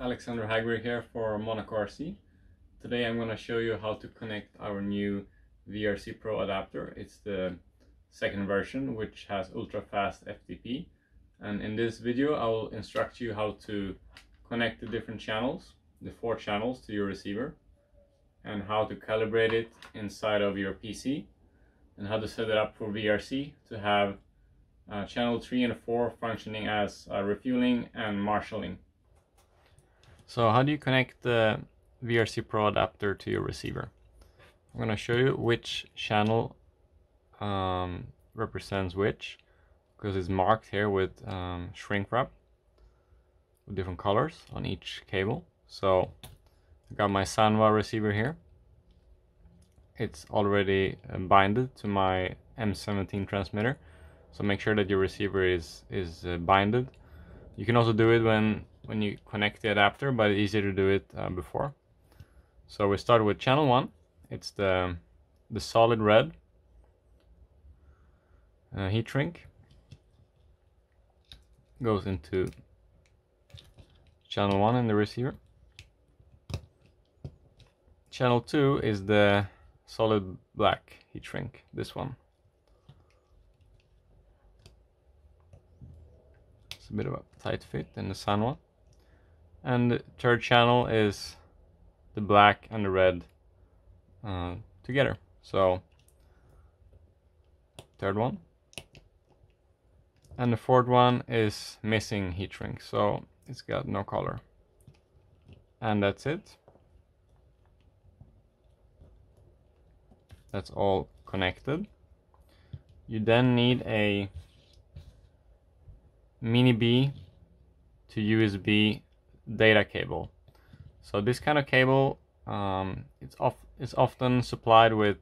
Alexander Hagberg here for Monaco RC. Today I'm going to show you how to connect our new VRC Pro adapter. It's the second version which has ultra fast FTP and in this video I will instruct you how to connect the different channels, the four channels to your receiver and how to calibrate it inside of your PC and how to set it up for VRC to have uh, channel 3 and 4 functioning as uh, refueling and marshalling. So how do you connect the VRC Pro adapter to your receiver? I'm going to show you which channel um, represents which because it's marked here with um, shrink wrap with different colors on each cable. So I got my Sanwa receiver here. It's already uh, binded to my M17 transmitter so make sure that your receiver is is uh, binded you can also do it when when you connect the adapter but easier to do it uh, before. So we start with channel 1 it's the the solid red uh, heat shrink. Goes into channel 1 in the receiver. Channel 2 is the solid black heat shrink this one. It's a bit of a tight fit in the Sanwa. And the third channel is the black and the red uh, together. So third one. And the fourth one is missing heat shrink, so it's got no color. And that's it. That's all connected. You then need a mini B to USB data cable. So this kind of cable, um, it's, of, it's often supplied with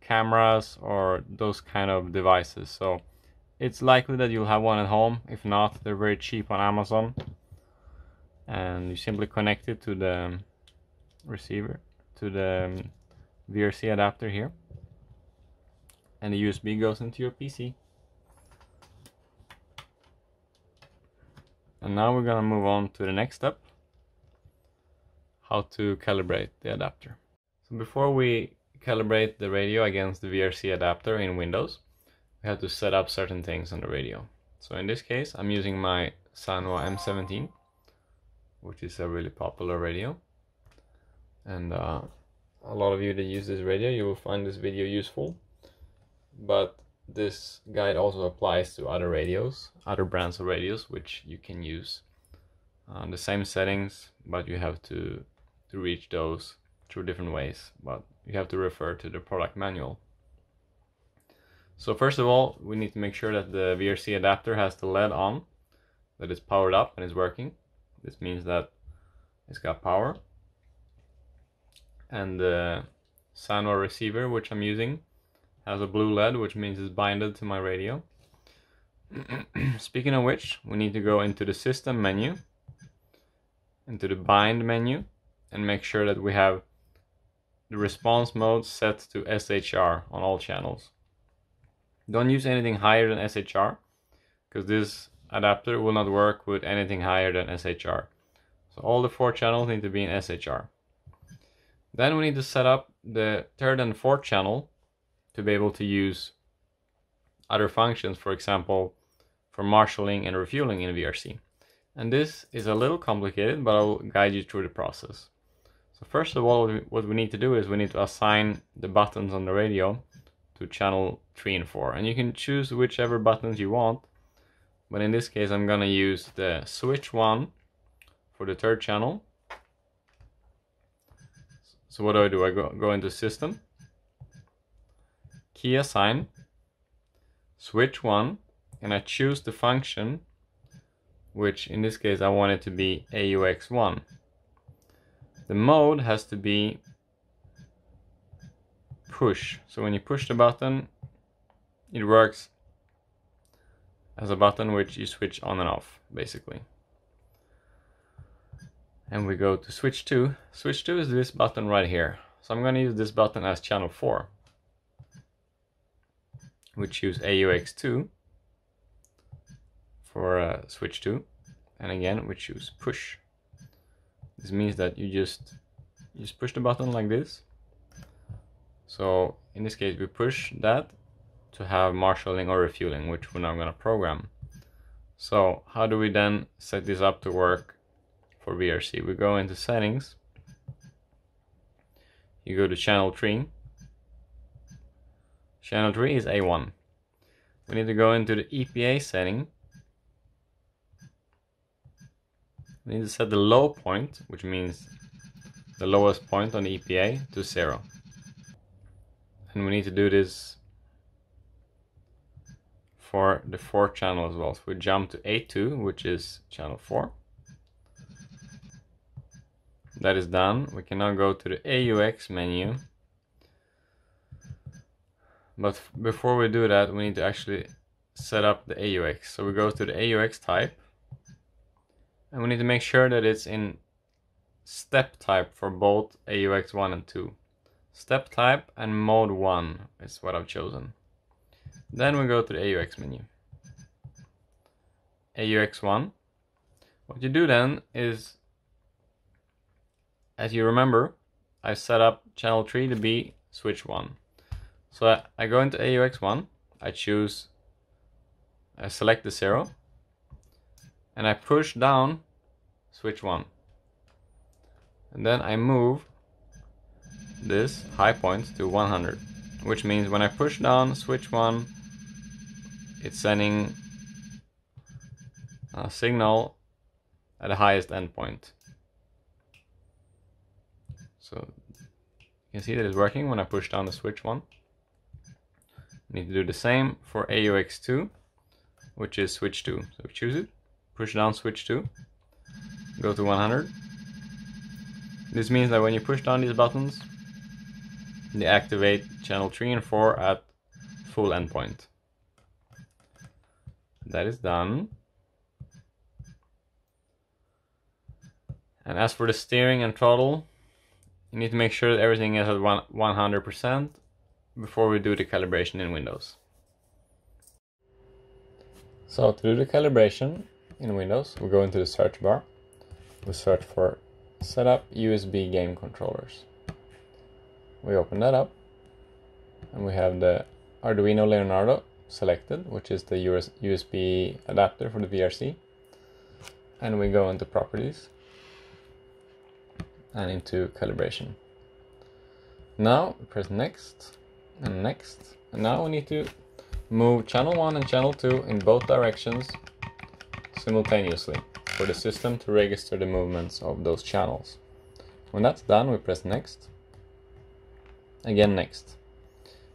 cameras or those kind of devices. So it's likely that you'll have one at home. If not, they're very cheap on Amazon. And you simply connect it to the receiver, to the VRC adapter here. And the USB goes into your PC. And now we're gonna move on to the next step, how to calibrate the adapter. So before we calibrate the radio against the VRC adapter in Windows, we have to set up certain things on the radio. So in this case, I'm using my Sanwa M17, which is a really popular radio. And uh, a lot of you that use this radio, you will find this video useful. But this guide also applies to other radios, other brands of radios, which you can use uh, the same settings, but you have to, to reach those through different ways, but you have to refer to the product manual. So first of all, we need to make sure that the VRC adapter has the LED on, that it's powered up and is working. This means that it's got power. And the Sanwa receiver, which I'm using, has a blue LED, which means it's binded to my radio. Speaking of which, we need to go into the system menu, into the bind menu, and make sure that we have the response mode set to SHR on all channels. Don't use anything higher than SHR, because this adapter will not work with anything higher than SHR. So all the four channels need to be in SHR. Then we need to set up the third and fourth channel to be able to use other functions, for example, for marshalling and refueling in VRC. And this is a little complicated, but I'll guide you through the process. So first of all, what we need to do is we need to assign the buttons on the radio to channel 3 and 4. And you can choose whichever buttons you want, but in this case I'm gonna use the switch 1 for the third channel. So what do I do? I go, go into system, key assign, switch one, and I choose the function, which in this case I want it to be AUX1. The mode has to be push. So when you push the button, it works as a button which you switch on and off, basically. And we go to switch 2. Switch 2 is this button right here. So I'm going to use this button as channel 4 we choose AUX2 for uh, switch 2 and again we choose push This means that you just you just push the button like this. So in this case we push that to have marshalling or refueling, which we're now going to program. So how do we then set this up to work for VRC? We go into settings, you go to channel tree, channel 3 is A1. We need to go into the EPA setting, we need to set the low point, which means the lowest point on the EPA to zero. And we need to do this for the fourth channel as well. So we jump to A2, which is channel 4. That is done. We can now go to the AUX menu. But before we do that, we need to actually set up the AUX. So we go to the AUX type. And we need to make sure that it's in step type for both AUX 1 and 2. Step type and mode 1 is what I've chosen. Then we go to the AUX menu. AUX1. What you do then is, as you remember, I set up channel 3 to be switch 1. So I, go into AUX1, I choose, I select the 0, and I push down switch 1. And then I move this high point to 100, which means when I push down switch 1, it's sending a signal at the highest endpoint. So you can see that it's working when I push down the switch one. Need to do the same for AUX2, which is switch 2. So choose it, push down switch 2, go to 100. This means that when you push down these buttons, they activate channel 3 and 4 at full endpoint that is done. And as for the steering and throttle, you need to make sure that everything is at 100% before we do the calibration in Windows. So to do the calibration in Windows, we go into the search bar. We search for setup USB game controllers. We open that up and we have the Arduino Leonardo selected, which is the US USB adapter for the VRC. And we go into properties and into calibration. Now press next and next. And now we need to move channel 1 and channel 2 in both directions simultaneously for the system to register the movements of those channels. When that's done, we press next. Again, next.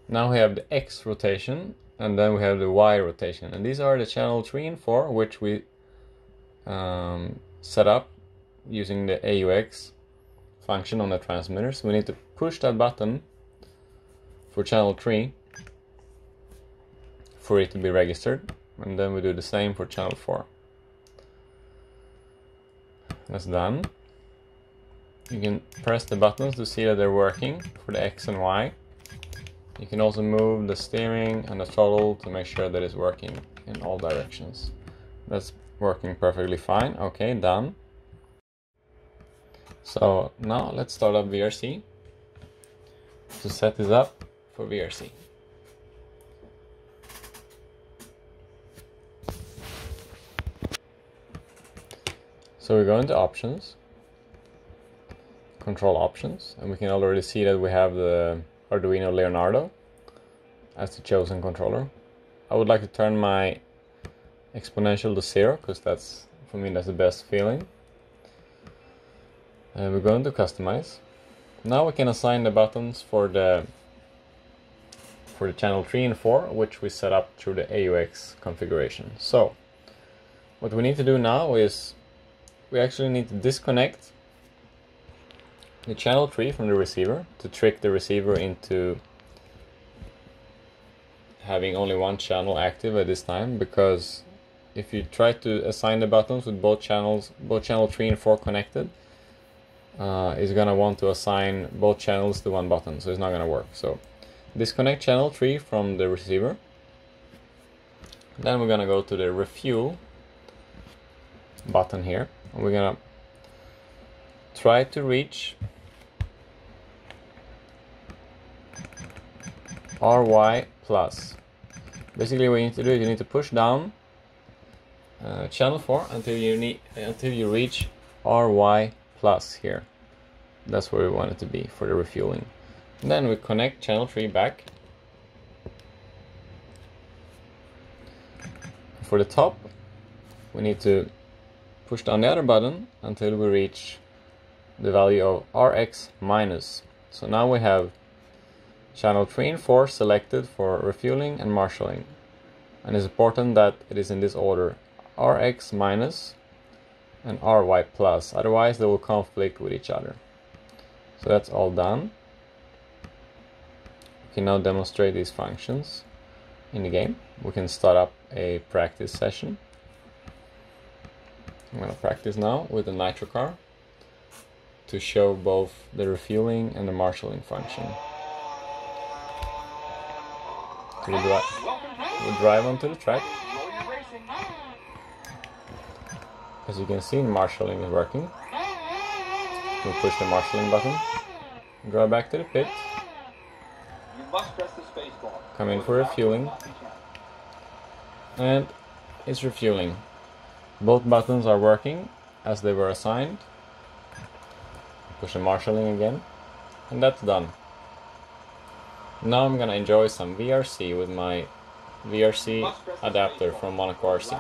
Now we have the X rotation and then we have the Y rotation. And these are the channel 3 and 4, which we um, set up using the AUX function on the transmitter. So we need to push that button for channel 3 for it to be registered. And then we do the same for channel 4. That's done. You can press the buttons to see that they're working for the X and Y. You can also move the steering and the throttle to make sure that it's working in all directions. That's working perfectly fine. Okay, done. So now let's start up VRC to set this up for VRC. So we go into options, control options, and we can already see that we have the Arduino Leonardo as the chosen controller. I would like to turn my exponential to zero because that's for me that's the best feeling. Uh, and we're going to customize. Now we can assign the buttons for the for the channel 3 and 4 which we set up through the AUX configuration. So what we need to do now is we actually need to disconnect the channel 3 from the receiver to trick the receiver into having only one channel active at this time because if you try to assign the buttons with both channels both channel 3 and 4 connected uh, it's gonna want to assign both channels to one button so it's not gonna work so disconnect channel 3 from the receiver then we're gonna go to the refuel button here we're gonna try to reach ry plus. Basically what you need to do is you need to push down uh, channel 4 until you need until you reach ry plus here. That's where we want it to be for the refueling. Then we connect channel 3 back. For the top, we need to push down the other button until we reach the value of Rx minus. So now we have channel 3 and 4 selected for refueling and marshalling. And it's important that it is in this order Rx minus and Ry plus, otherwise they will conflict with each other. So that's all done. Can now demonstrate these functions in the game. We can start up a practice session. I'm going to practice now with the nitro car to show both the refueling and the marshalling function. We, dri we drive onto the track. As you can see, marshalling is working. We push the marshalling button, drive back to the pit, come in for refueling, and it's refueling. Both buttons are working as they were assigned. Push the marshalling again, and that's done. Now I'm gonna enjoy some VRC with my VRC adapter from Monaco RC.